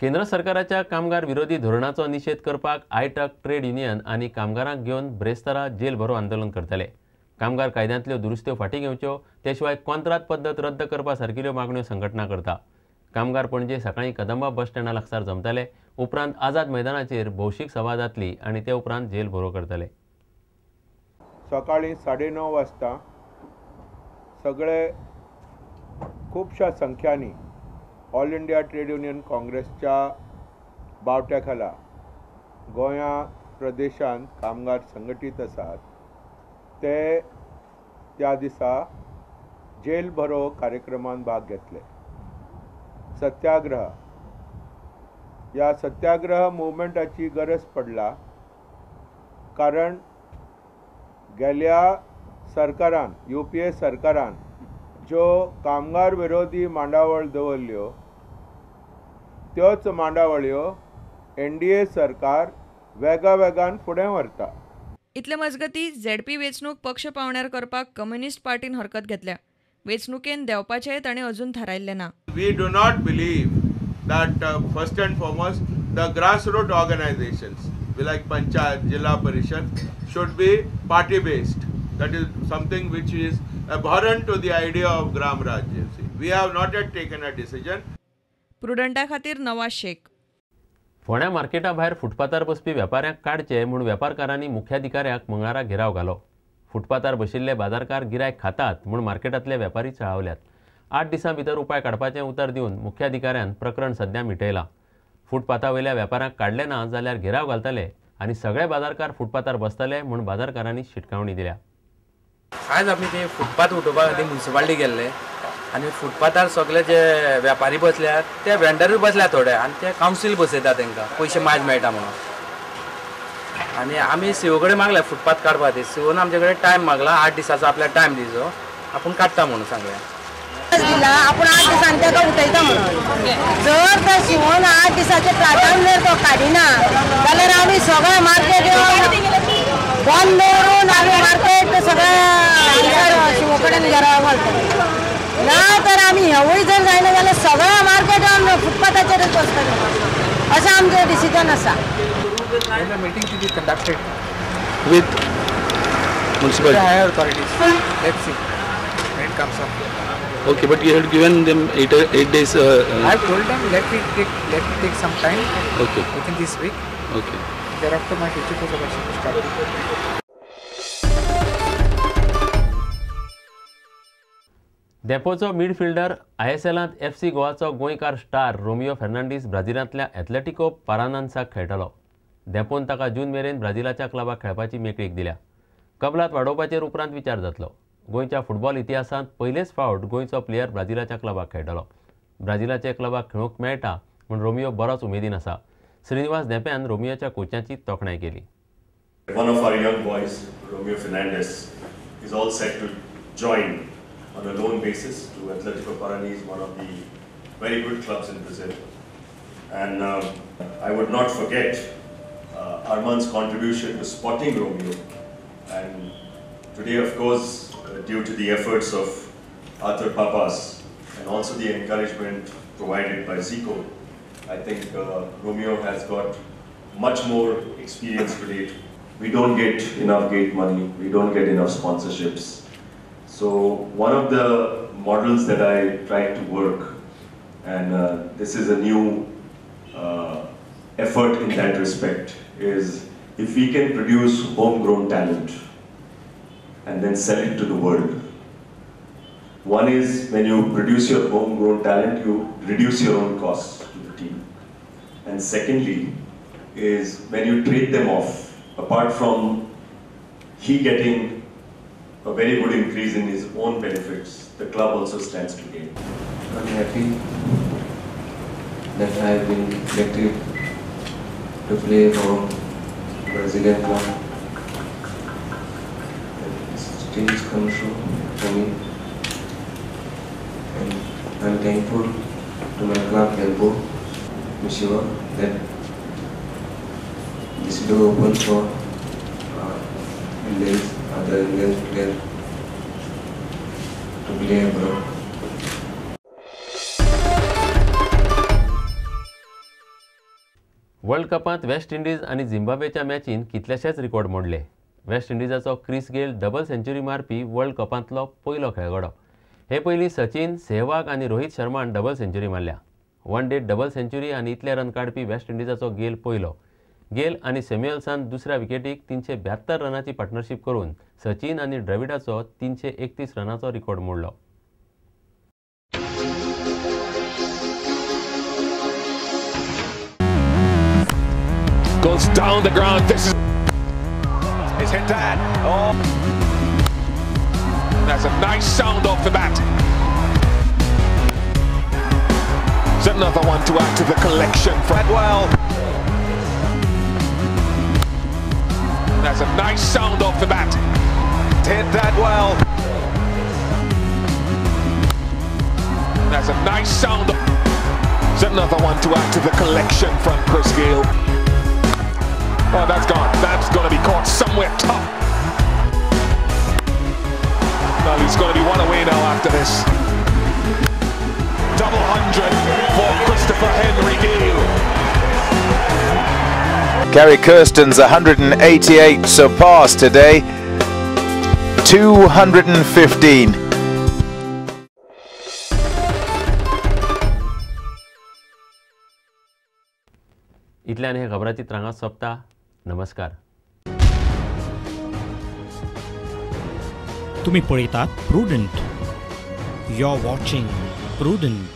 केंद्र सरकाराच्या कामगार विरोधी धोरणाचो निशेध करपाक आयटक ट्रेड युनियन आनी कामगारांक घेवन ब्रेस्तारा जेल भरो आंदोलन करतले. कामगार कायद्यांतल्यो दुरुस्त्यो फाटीं घेवच्यो ते शिवाय कोंत्रात पद्दत रद्द करपा सारकिल्यो मागण्यो संघटना करता. कामगार पणजे सकाळीं कदंबा बस स्टँडा लागसार जमतले उपरांत आझाद मैदानाचेर भौशीक सभा जातली आनी ते उपरांत जेल भरो करतले. सकाळीं साडे णव वाजता सगळे खुबशा संख्यांनी ऑल इंडिया ट्रेड युनियन काँग्रेसच्या बावट्या खाला गोंया प्रदेशांत कामगार संघटीत आसात ते त्या दिसा जेल भरो कार्यक्रमांत भाग घेतले. सत्याग्रह. ह्या सत्याग्रह मुवमेंटाची गरज पडला कारण गेल्या सरकारान यू पी ए सरकारान ज्यो कामगार विरोधी मांडावळ दवरल्यो त्योच मांडावळ्यो एन डी ए सरकार वेगा वेगान फुडें व्हरता. इतले मजगती झेड पी वेंचणूक पक्ष पावण्यार करपाक कम्युनिस्ट पार्टीन हरकत घेतल्या. वेंचणुकेन देवपाचे ताणें अजून थारायल्ले ना. We do not believe that first and foremost the grass root organisation like panchayat zilla parishad should be party based that is something which is abhorrent to the idea of gram rajya we have not yet taken a decision प्रुडंटा खातीर नवाज शेख. फोंड्या Marketa भायर फुटपाथार बसपी वेपाऱ्यांक काडचे म्हूण वेपारकारांनी मुख्याधिकाऱ्याक मंगळारा घेराव घालो. फुटपाथार बशिल्ले बाजारकार गिरायक खातात म्हूण मार्केटांतले वेपारी चळावल्यात. आठ दिसां भितर उपाय काडपाचें उतर दिवन मुख्याधिकाऱ्यान प्रकरण सध्या मिटयलां. फुटपाथा वयल्या वेपाऱ्यांक काडले ना जाल्यार घेराव घालतले आनी सगळे बाजारकार फुटपाथार बसतले म्हूण बाजारकारांनी शिटकावणी दिल्या. आज आमी ते फुटपाथ उठोवपा खातीर म्युन्सिपालिटी गेल्ले. आनी फुटपाथार सगळे जे वेपारी बसल्यात ते वेंडरूय बसल्या थोडे आनी ते कावन्सील बसयता तांकां पयशे माज मेळटा म्हणून. आनी आमी सीओ कडेन मागल्या फुटपाथ काडपा ती सीओन आमचे कडेन टायम मागला आठ दिसाचो आपल्याक टायम दिजो. आपूण काडटा म्हणून सांगलें दिला आपण आठ दिसान तेका उठयता म्हणून. जर तो शिवण आठ दिसाचे प्राधान्य जर तो काडिना जाल्यार आमी सगळें मार्केट बंद दवरून आमी मार्केट सगळें शिवो कडेन घरा घालतले ना तर आमी हेवूय जर जायना जाल्यार सगळ्या मार्केटान फुटपाथाचेरच बसतले अशें आमचें डिसिजन आसा to it comes up. Okay, but you had given them eight uh, eight days. Uh, uh, I've told them let me take let me take some time okay, within this week. okay. Thereafter, my future of action will start. डेपोचो midfielder I S एलांत F C गोवाचो गोंयकार star Romeo Fernandes ब्राझिलांतल्या Atletico पारानांसाक खेळटलो. डेपोन ताका जून मेरेन ब्राझिलाच्या क्लबाक खेळपाची मेकळीक दिल्या. कबलात वाडोवपाचेर उपरांत विचार जातलो. गोंयच्या फुटबॉल इतिहासांत पयलेच फावट गोंयचो प्लेयर ब्राझिलाच्या क्लबाक खेळटलो. ब्राझिलाच्या क्लबाक खेळूंक मेळटा म्हूण रोमियो बरोच उमेदीन आसा. श्रीनिवास देप्यान रोमियोच्या कोचाची तोखणाय केली. One of our young boys, Romeo Fernandez, is all set to join on a loan basis to Atletico Paranaense, one of the very good clubs in Brazil. And um, I would not forget uh, Armand's contribution to spotting Romeo. And today, of course, uh, due to the efforts of Arthur Papas and also the encouragement provided by Zico, I think uh, Romeo has got much more experience today. We don't get enough gate money, we don't get enough sponsorships. So one of the models that I try to work, and uh, this is a new uh, effort in that respect, is if we can produce homegrown talent and then sell it to the world. One is when you produce your homegrown talent, you reduce your own costs to the team. And secondly, is when you trade them off, apart from he getting a very good increase in his own benefits, the club also stands to gain. I'm happy that I have been selected to play for Brazilian club. This is come true for me. And I'm thankful to my club Elbow, sure that this door open for uh, Indians, other Indian players world कपांत West Indies आनी झिम्बाब्वेच्या मॅचीन कितलेशेच record मोडले? Waste इंडिजाचो Chris Gayle double century मारपी world कपांतलो पयलो खेळगडो. हे पयलीं सचिन सेहवाग आनी रोहित शर्मान डबल सेंच्युरी मारल्या. वन डे डबल सेंच्युरी आनी इतले रन काडपी वेस्ट इंडिजाचो गेल पयलो गेल आनी सेम्युएल्सान दुसऱ्या विकेटीक तिनशे ब्यात्तर रनाची पार्टनरशीप करून सचिन आनी द्रविडाचो तिनशे एकतीस रनाचो रिकॉर्ड मोडलो goes down the ground. This is it's hit that. Oh, that's a nice sound off the bat. It's another one to add to the collection for That's a nice sound off the bat. Hit that well. That's a nice sound. It's another one to add to the collection from Chris Gale. Oh, that's gone. That's going to be caught somewhere tough. Well, he's going to be one away now after this. Double hundred for Christopher Henry Gale. Gary Kirsten's 188 surpassed today. 215. इतल्यान हे खबराची त्रांगात सोंपता नमस्कार तुम्ही पळयतात Prudent you are watching Prudent